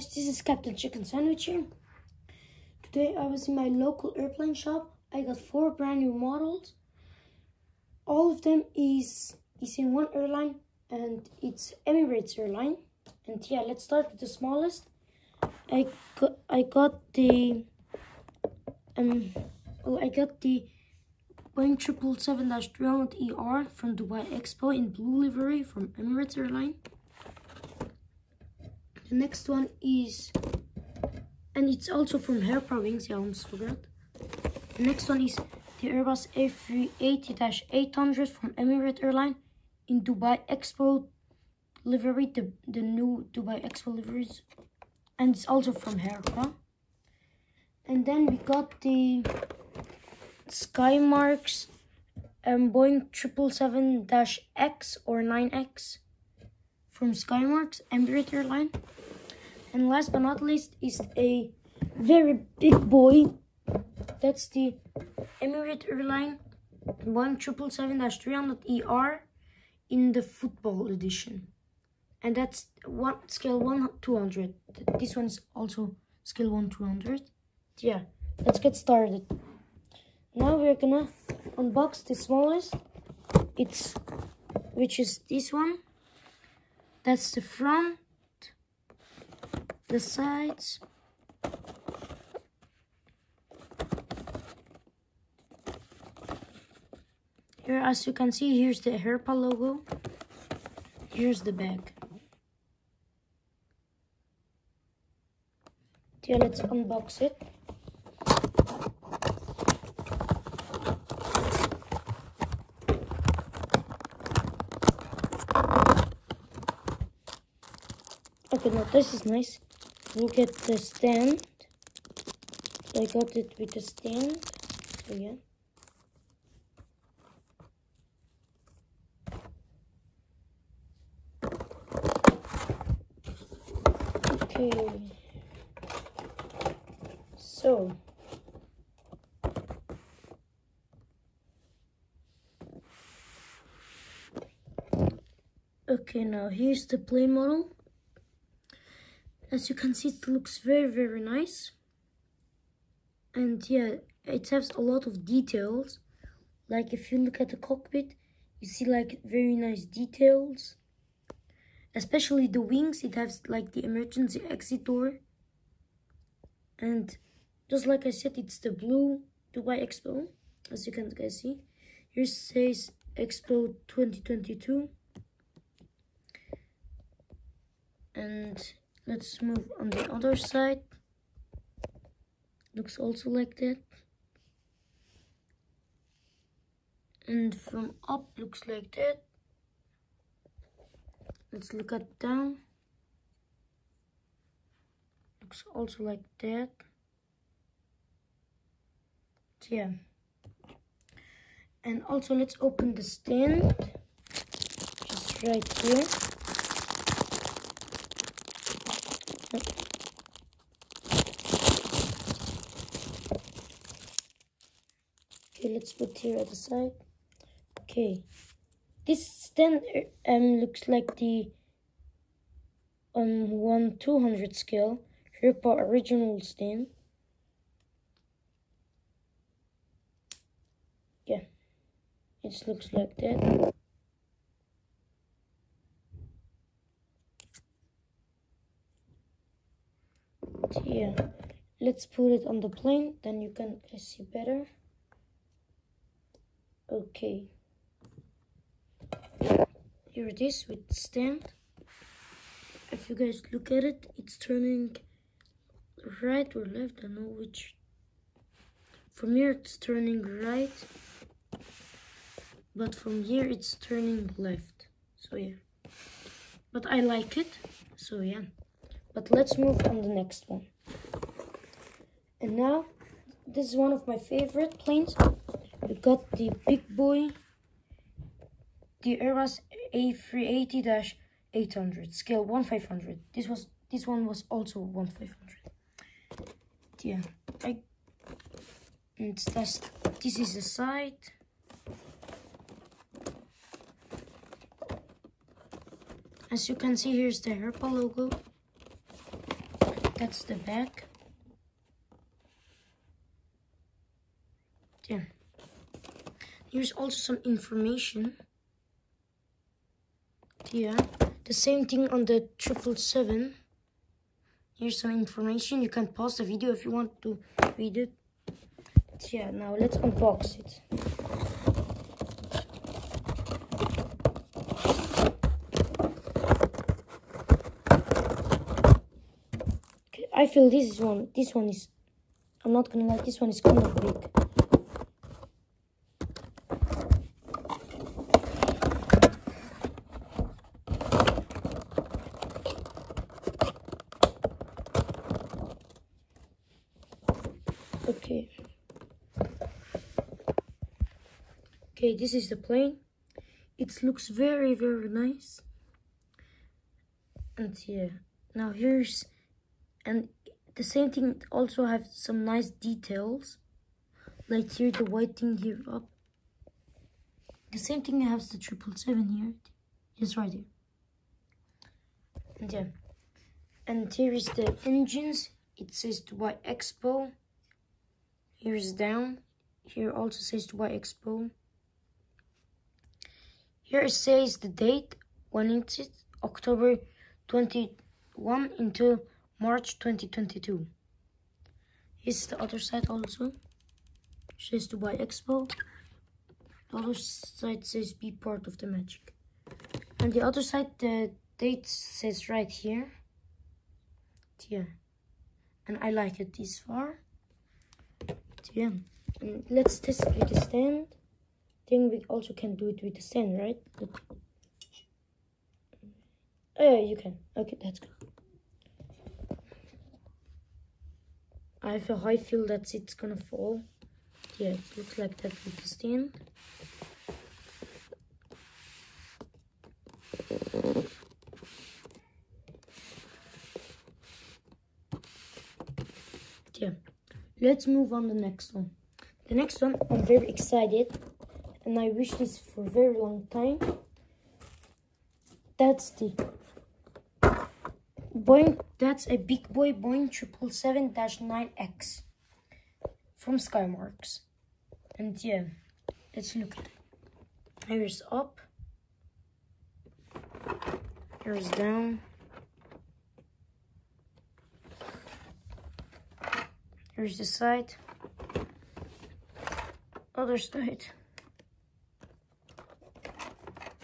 guys, this is Captain Chicken Sandwich here. Today I was in my local airplane shop. I got four brand new models. All of them is is in one airline and it's Emirates airline. And yeah, let's start with the smallest. I got I got the um well I got the Boeing 777-300ER from Dubai Expo in blue livery from Emirates airline. The next one is, and it's also from Herpa Wings, I almost forgot. The next one is the Airbus A380-800 from Emirates Airline in Dubai Expo livery, the, the new Dubai Expo liveries. And it's also from Herpa. And then we got the Skymarks um, Boeing 777-X or 9X from Skymarks, Emirates Airline. And last but not least is a very big boy. That's the Emirates Airline Boeing 777-300ER in the football edition. And that's one scale 1 200. This one is also scale 1 200. Yeah, let's get started. Now we're gonna unbox the smallest. It's which is this one. That's the front the sides. Here, as you can see, here's the Herpa logo. Here's the bag. Yeah, let's unbox it. Okay, now this is nice look at the stand. I got it with the stand. So yeah. Okay. So Okay, now here's the plane model as you can see it looks very very nice. And yeah it has a lot of details. Like if you look at the cockpit you see like very nice details. Especially the wings it has like the emergency exit door. And just like I said it's the blue Dubai Expo as you can guys see. Here says Expo 2022 and let's move on the other side. Looks also like that. And from up looks like that. Let's look at down. Looks also like that. Yeah. And also let's open the stand. Just right here Let's put here at the side. Okay, this stand um looks like the on one two hundred scale Herpa original stand. Yeah, it looks like that. Yeah, let's put it on the plane, then you can see better okay. Here it is with stand. If you guys look at it it's turning right or left I don't know which. From here it's turning right but from here it's turning left. So yeah. But I like it so yeah. But let's move on the next one. And now this is one of my favorite planes we got the big boy, the Airbus A380-800, scale 1500. This was this one was also 1500. Yeah, I and that's this is the side. As you can see, here's the Herpa logo. that's the back. Yeah. Here's also some information. Yeah. The same thing on the triple seven. Here's some information. You can pause the video if you want to read it. Yeah, now let's unbox it. I feel this is one. This one is. I'm not gonna lie. This one is kind of big. Okay. Okay, this is the plane. It looks very, very nice. And yeah, now here's and the same thing also have some nice details. Like here the white thing here up. The same thing has the triple seven here. It's right here. And yeah. And here is the engines. It says Dubai Expo. Here's down. Here also says Dubai Expo here it says the date when it's October 21 until March 2022. Here's the other side also. Says Dubai Expo. The other side says be part of the magic. And the other side, the date says right here. Yeah. And I like it this far. Yeah. And let's test the stand. Think we also can do it with the stand, right? Oh, yeah, you can. Okay, that's good. I feel I feel that it's gonna fall. Yeah, it looks like that with the stand. Yeah, let's move on the next one. The next one, I'm very excited, and I wish this for a very long time. That's the Boeing, that's a big boy Boeing 777-9X from Skymarks. And yeah, let's look at it. Here's up. Here's down. Here's the side. Other side.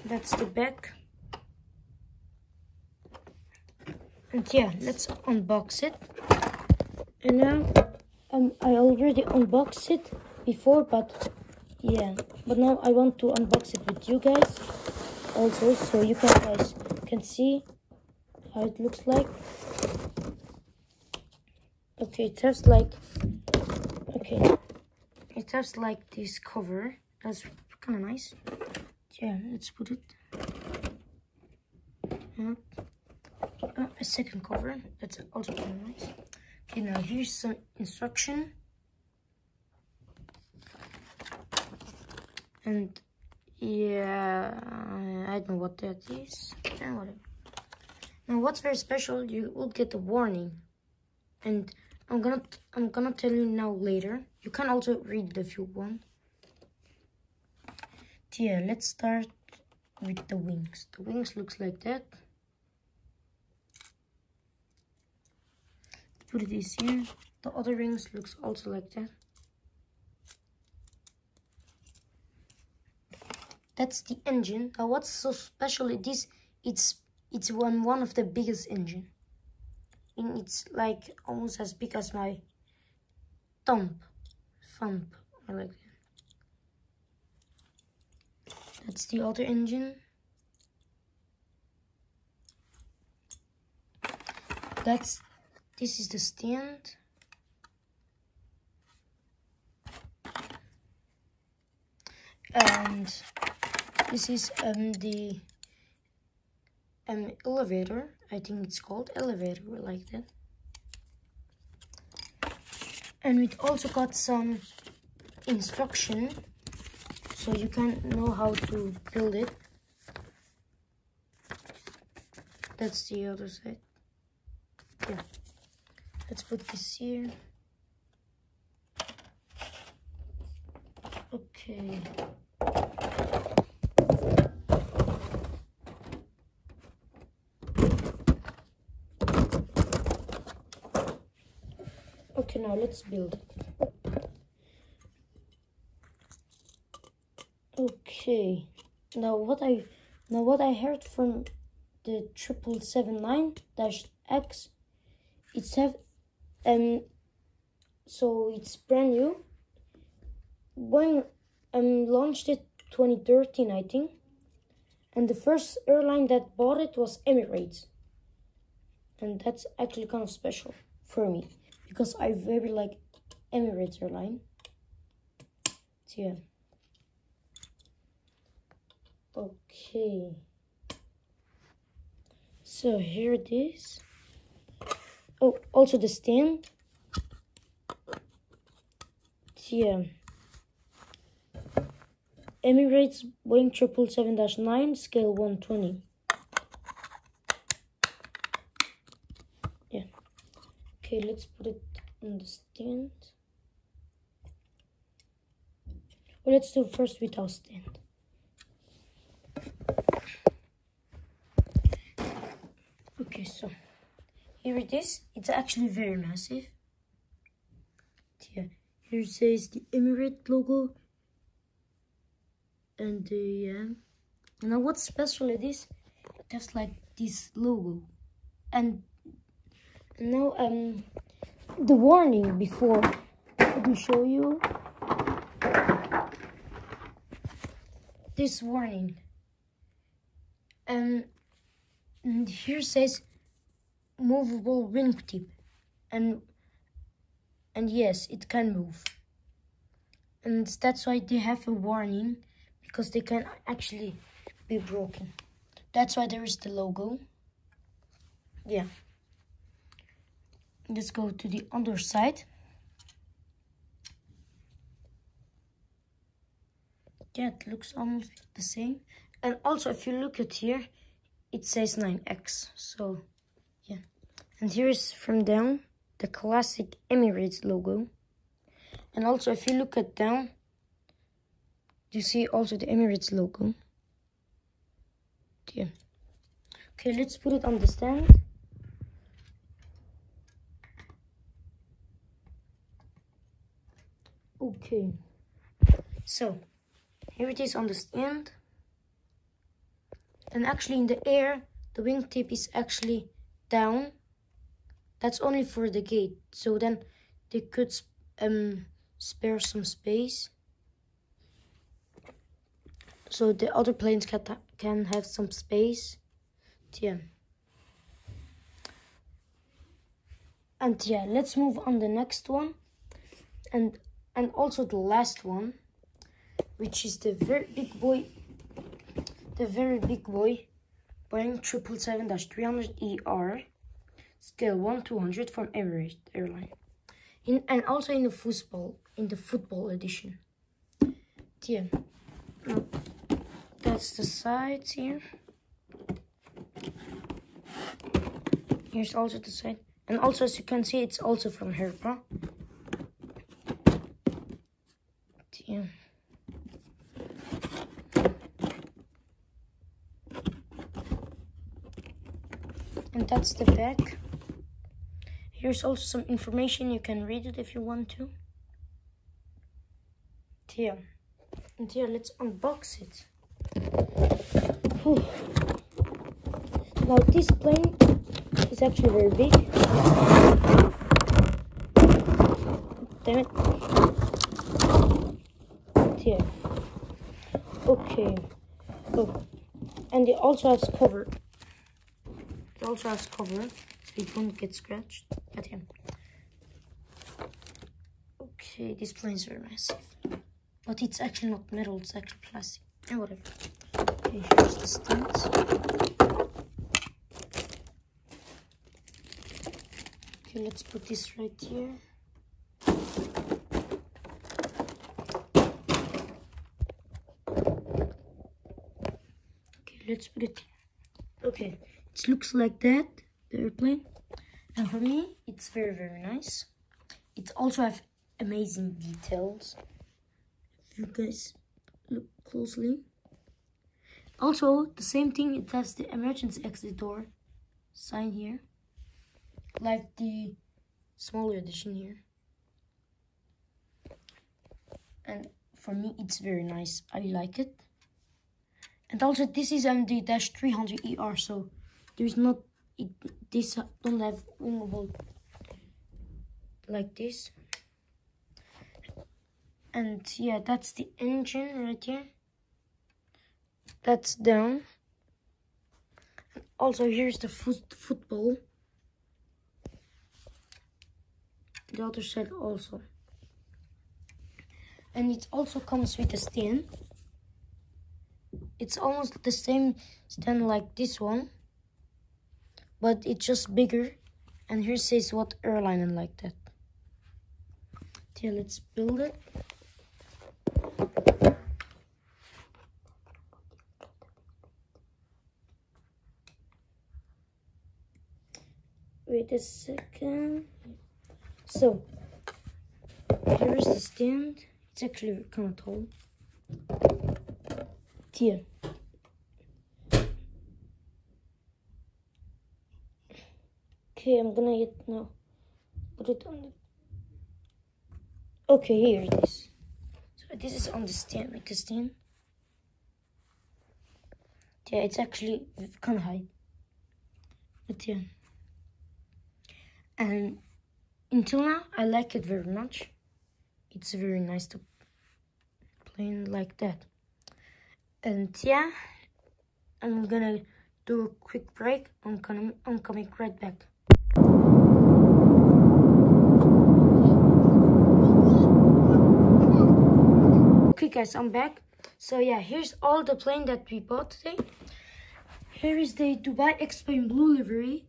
That's the back. and yeah let's unbox it. And now um i already unboxed it before but yeah. But now i want to unbox it with you guys also so you can guys can see how it looks like. Okay it has like okay. It has like this cover. That's kind of nice yeah let's put it uh, a second cover. That's also very nice. Okay, now here's some instruction. And yeah, I don't know what that is. Yeah, whatever. Now, what's very special? You will get a warning, and I'm gonna I'm gonna tell you now later. You can also read it if you want. Yeah, let's start with the wings. The wings looks like that. put this here. The other rings looks also like that. That's the engine. Now what's so special it is it's it's one one of the biggest engine. And it's like almost as big as my thumb. I like that that's the other engine that's this is the stand. And this is um, the um, elevator. I think it's called elevator like that. And we also got some instruction so you can know how to build it. That's the other side. Yeah. Let's put this here. Okay. Okay, now let's build. Okay. Now what I now what I heard from the triple seven nine dash X, it's have um so it's brand new. When um launched it 2013 I think. And the first airline that bought it was Emirates. And that's actually kind of special for me because I very like Emirates airline. So yeah. Okay. So here it is. Oh, also the stand. Yeah. Emirates Boeing 777-9, scale 120. Yeah. Okay, let's put it on the stand. Well, let's do first without stand. Okay, so here it is. It's actually very massive. Yeah, here it says the Emirate logo. And uh, yeah, now what's special it is, has like this logo. And now um, the warning before, let me show you. This warning. Um, and here says movable wingtip and and yes it can move. And that's why they have a warning because they can actually be broken. That's why there is the logo. Yeah. Let's go to the other side. Yeah it looks almost the same. And also if you look at here it says 9x so yeah. And here's from down the classic Emirates logo. And also if you look at down you see also the Emirates logo. Yeah. Okay let's put it on the stand. Okay. So here it is on the stand and actually in the air the wingtip is actually down. That's only for the gate. So then they could um spare some space. So the other planes can can have some space. Yeah. And yeah let's move on the next one. And and also the last one which is the very big boy the very big boy Boeing 777-300ER scale 1 200 from Emirates airline. In and also in the football in the football edition. Yeah that's the sides here. Here's also the side. And also as you can see it's also from Herpa. Yeah and that's the back. Here's also some information. You can read it if you want to. Here. And here. Let's unbox it. Whew. now this plane is actually very big. Damn it. Here. Okay. Oh. And it also has cover it also has cover, so it won't get scratched at him. Okay, this plane is very massive. But it's actually not metal, it's actually plastic. And whatever. Okay, here's the stance. Okay, let's put this right here. Okay, let's put it. Okay, it looks like that, the airplane. And for me, it's very, very nice. It also have amazing details. If you guys look closely. Also, the same thing, it has the emergency exit door sign here. Like the smaller edition here. And for me, it's very nice. I like it. And also, this is MD-300ER, so there's not, it, this don't have wingable like this. And yeah, that's the engine right here. That's down. Also, here's the foot football. The other side also. And it also comes with a stand. It's almost the same stand like this one. But it's just bigger. And here says what airline and like that. Okay, let's build it. Wait a second. So, here's the stand. It's actually kind of tall. Here. Okay, I'm gonna get now. Put it on the. Okay, here it is. So this is on the stand, like the stand. Yeah, it's actually kind of high. But yeah. And until now, I like it very much. It's very nice to play like that. And yeah, I'm gonna do a quick break. I'm coming, I'm coming right back. Guys, I'm back. So yeah, here's all the plane that we bought today. Here is the Dubai Expo blue livery,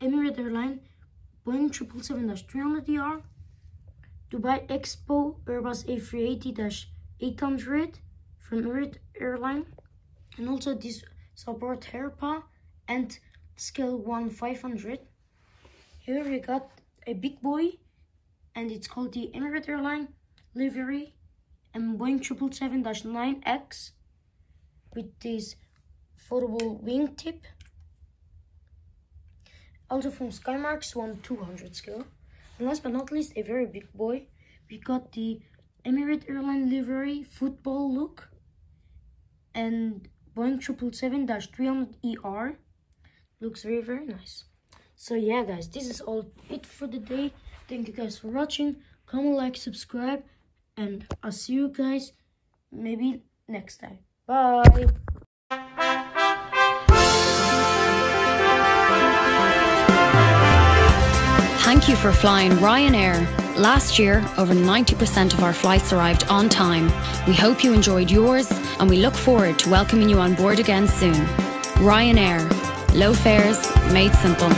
Emirates Airline Boeing 777-300ER, Dubai Expo Airbus A380-800 from Emirates Airline, and also this support Herpa and scale 1 500. Here we got a big boy, and it's called the Emirates Airline livery and Boeing 777-9X with this foldable wingtip also from Skymarks one 200 scale. And last but not least, a very big boy. We got the Emirates Airline livery football look and Boeing 777-300ER. Looks very, very nice. So yeah, guys, this is all it for the day. Thank you guys for watching. Comment, like, subscribe, and I'll see you guys maybe next time. Bye. Thank you for flying Ryanair. Last year, over 90% of our flights arrived on time. We hope you enjoyed yours and we look forward to welcoming you on board again soon. Ryanair, low fares made simple.